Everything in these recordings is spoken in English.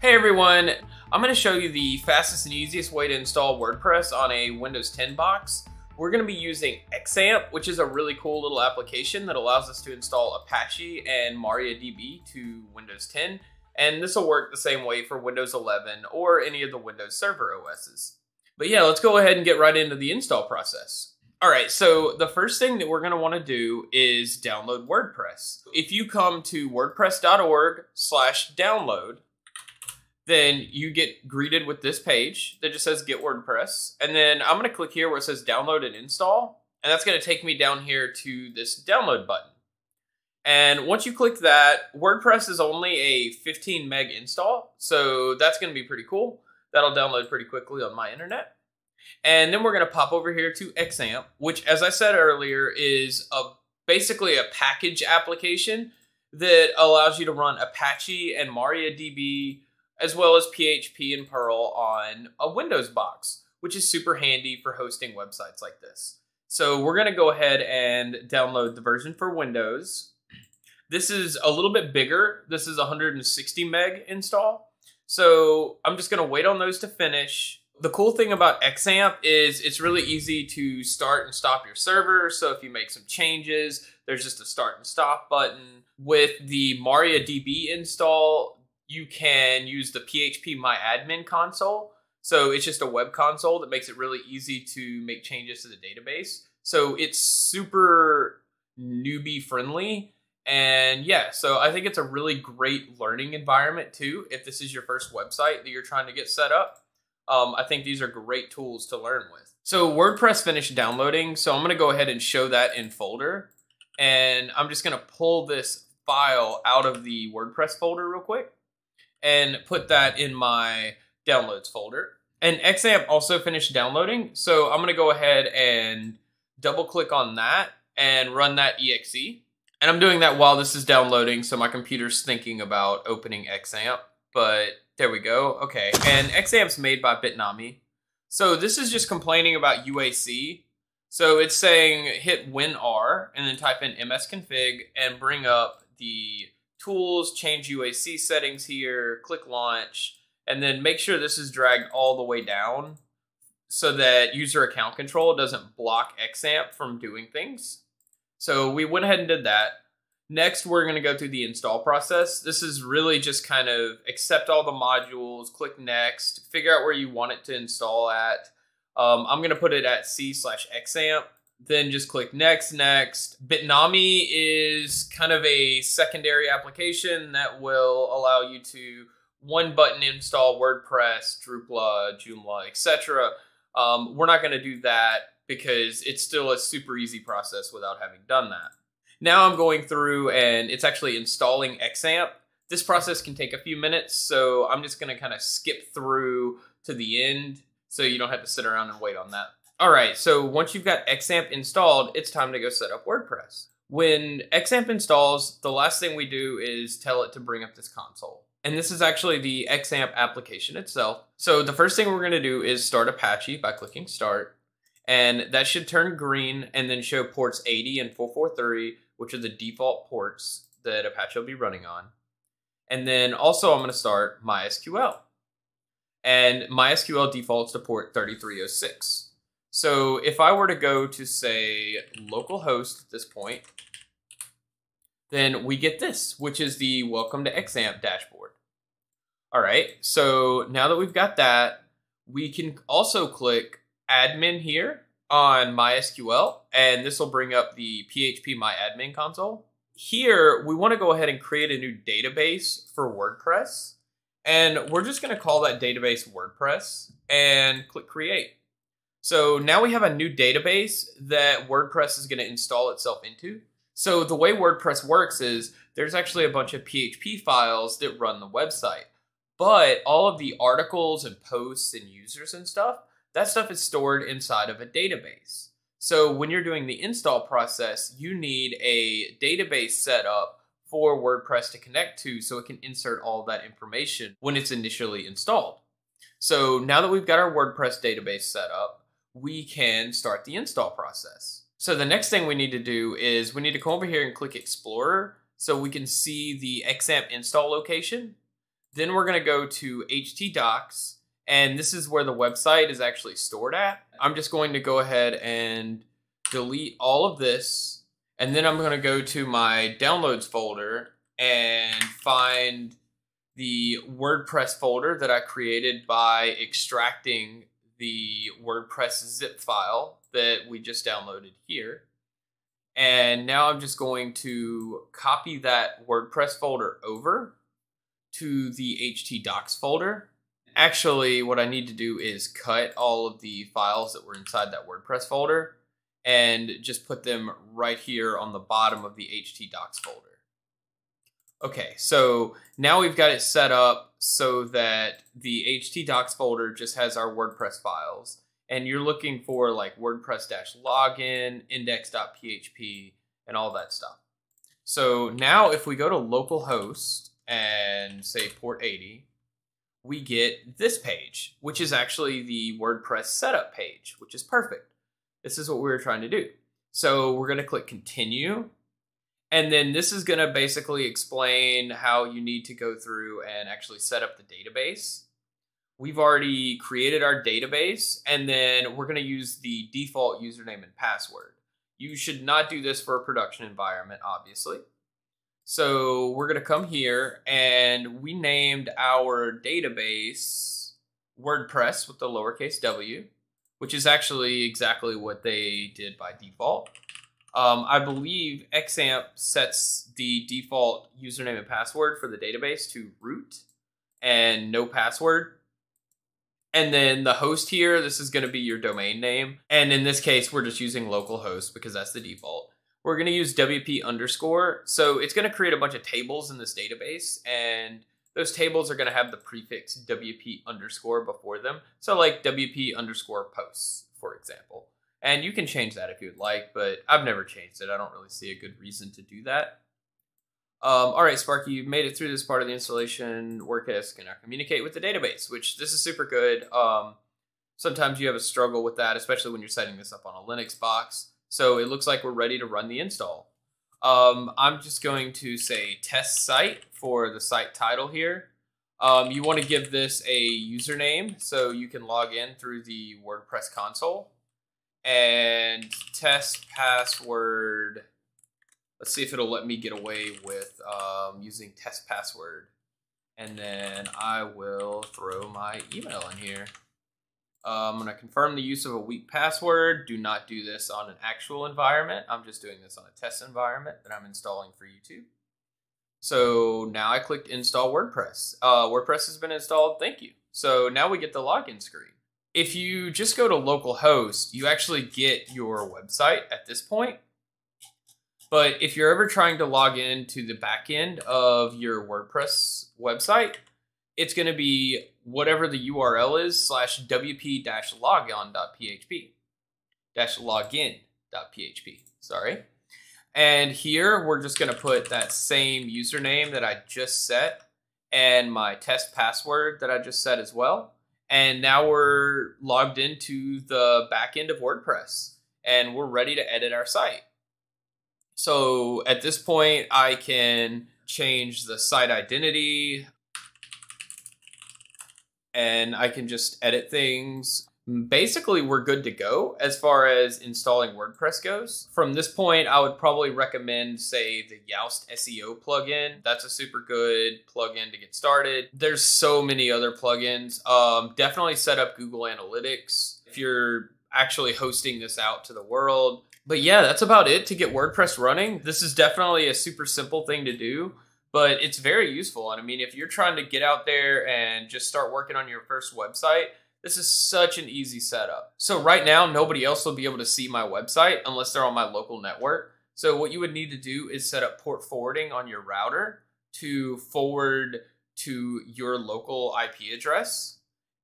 Hey everyone, I'm going to show you the fastest and easiest way to install WordPress on a Windows 10 box. We're going to be using XAMPP, which is a really cool little application that allows us to install Apache and MariaDB to Windows 10. And this will work the same way for Windows 11 or any of the Windows Server OSs. But yeah, let's go ahead and get right into the install process. All right, so the first thing that we're going to want to do is download WordPress. If you come to wordpress.org slash download, then you get greeted with this page that just says get WordPress. And then I'm going to click here where it says download and install. And that's going to take me down here to this download button. And once you click that, WordPress is only a 15 meg install. So that's going to be pretty cool. That'll download pretty quickly on my internet. And then we're going to pop over here to XAMPP, which, as I said earlier, is a basically a package application that allows you to run Apache and MariaDB as well as PHP and Perl on a Windows box, which is super handy for hosting websites like this. So we're going to go ahead and download the version for Windows. This is a little bit bigger. This is 160 meg install. So I'm just going to wait on those to finish. The cool thing about XAMPP is it's really easy to start and stop your server. So if you make some changes, there's just a start and stop button. With the MariaDB install, you can use the PHP My Admin console. So it's just a web console that makes it really easy to make changes to the database. So it's super newbie friendly. And yeah, so I think it's a really great learning environment too. If this is your first website that you're trying to get set up, um, I think these are great tools to learn with. So WordPress finished downloading. So I'm going to go ahead and show that in folder. And I'm just going to pull this file out of the WordPress folder real quick and put that in my downloads folder. And XAMPP also finished downloading, so I'm gonna go ahead and double click on that and run that exe. And I'm doing that while this is downloading, so my computer's thinking about opening XAMPP, but there we go, okay. And XAMPP's made by Bitnami. So this is just complaining about UAC. So it's saying hit WinR and then type in msconfig and bring up the tools, change UAC settings here, click launch, and then make sure this is dragged all the way down so that user account control doesn't block XAMPP from doing things. So we went ahead and did that. Next, we're going to go through the install process. This is really just kind of accept all the modules, click next, figure out where you want it to install at. Um, I'm going to put it at C slash XAMPP then just click next, next. Bitnami is kind of a secondary application that will allow you to one button install WordPress, Drupal, Joomla, etc. Um, we're not going to do that because it's still a super easy process without having done that. Now I'm going through and it's actually installing XAMPP. This process can take a few minutes, so I'm just going to kind of skip through to the end so you don't have to sit around and wait on that. All right, so once you've got XAMPP installed, it's time to go set up WordPress. When XAMPP installs, the last thing we do is tell it to bring up this console. And this is actually the XAMPP application itself. So the first thing we're going to do is start Apache by clicking start. And that should turn green and then show ports 80 and 443, which are the default ports that Apache will be running on. And then also I'm going to start MySQL. And MySQL defaults to port 3306. So if I were to go to say localhost at this point, then we get this, which is the welcome to XAMPP dashboard. All right, so now that we've got that, we can also click admin here on MySQL, and this will bring up the PHP MyAdmin console. Here, we want to go ahead and create a new database for WordPress, and we're just going to call that database WordPress and click create. So now we have a new database that WordPress is going to install itself into. So the way WordPress works is there's actually a bunch of PHP files that run the website. But all of the articles and posts and users and stuff, that stuff is stored inside of a database. So when you're doing the install process, you need a database set up for WordPress to connect to so it can insert all that information when it's initially installed. So now that we've got our WordPress database set up, we can start the install process. So the next thing we need to do is we need to come over here and click Explorer so we can see the XAMPP install location. Then we're going to go to htdocs, and this is where the website is actually stored at. I'm just going to go ahead and delete all of this, and then I'm going to go to my downloads folder and find the WordPress folder that I created by extracting the WordPress zip file that we just downloaded here. And now I'm just going to copy that WordPress folder over to the htdocs folder. Actually, what I need to do is cut all of the files that were inside that WordPress folder and just put them right here on the bottom of the htdocs folder. Okay, so now we've got it set up so that the htdocs folder just has our WordPress files. And you're looking for like WordPress-login, index.php, and all that stuff. So now if we go to localhost and say port 80, we get this page, which is actually the WordPress setup page, which is perfect. This is what we were trying to do. So we're going to click continue and then this is going to basically explain how you need to go through and actually set up the database. We've already created our database, and then we're going to use the default username and password. You should not do this for a production environment, obviously. So we're going to come here, and we named our database WordPress with the lowercase w, which is actually exactly what they did by default. Um, I believe XAMPP sets the default username and password for the database to root and no password. And then the host here, this is going to be your domain name. And in this case, we're just using localhost because that's the default. We're going to use WP underscore. So it's going to create a bunch of tables in this database. And those tables are going to have the prefix WP underscore before them. So like WP underscore posts, for example. And you can change that if you'd like, but I've never changed it. I don't really see a good reason to do that. Um, all right, Sparky, you've made it through this part of the installation. WordPress can now communicate with the database, which this is super good. Um, sometimes you have a struggle with that, especially when you're setting this up on a Linux box. So it looks like we're ready to run the install. Um, I'm just going to say test site for the site title here. Um, you want to give this a username so you can log in through the WordPress console and test password. Let's see if it'll let me get away with um, using test password. And then I will throw my email in here. Uh, I'm going to confirm the use of a weak password. Do not do this on an actual environment. I'm just doing this on a test environment that I'm installing for YouTube. So now I clicked install WordPress. Uh, WordPress has been installed. Thank you. So now we get the login screen if you just go to localhost, you actually get your website at this point. But if you're ever trying to log in to the backend of your WordPress website, it's going to be whatever the URL is slash wp dash logon.php dash login.php. Sorry. And here we're just going to put that same username that I just set and my test password that I just set as well and now we're logged into the back end of WordPress and we're ready to edit our site. So at this point, I can change the site identity and I can just edit things basically we're good to go as far as installing WordPress goes. From this point, I would probably recommend, say, the Yoast SEO plugin. That's a super good plugin to get started. There's so many other plugins. Um, definitely set up Google Analytics if you're actually hosting this out to the world. But yeah, that's about it to get WordPress running. This is definitely a super simple thing to do but it's very useful. And I mean, if you're trying to get out there and just start working on your first website, this is such an easy setup. So right now, nobody else will be able to see my website unless they're on my local network. So what you would need to do is set up port forwarding on your router to forward to your local IP address.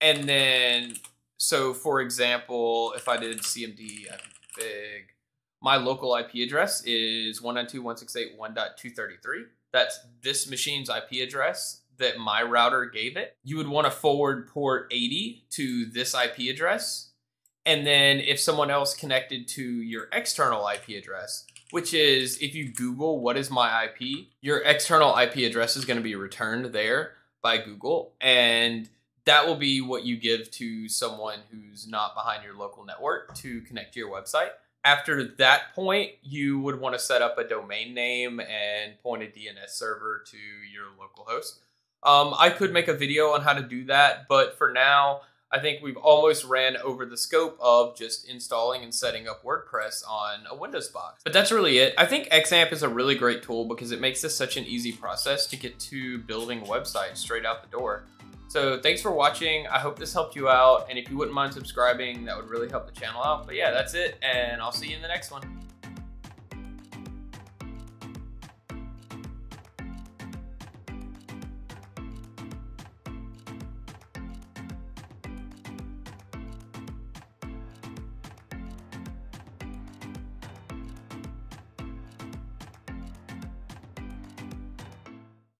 And then, so for example, if I did CMD big, my local IP address is 192.168.1.233. That's this machine's IP address that my router gave it, you would want to forward port 80 to this IP address. And then if someone else connected to your external IP address, which is if you Google what is my IP, your external IP address is going to be returned there. by Google. And that will be what you give to someone who's not behind your local network to connect to your website. After that point, you would want to set up a domain name and point a DNS server to your local host. Um, I could make a video on how to do that, but for now, I think we've almost ran over the scope of just installing and setting up WordPress on a Windows box. But that's really it. I think XAMPP is a really great tool because it makes this such an easy process to get to building a website straight out the door. So thanks for watching. I hope this helped you out. And if you wouldn't mind subscribing, that would really help the channel out. But yeah, that's it. And I'll see you in the next one.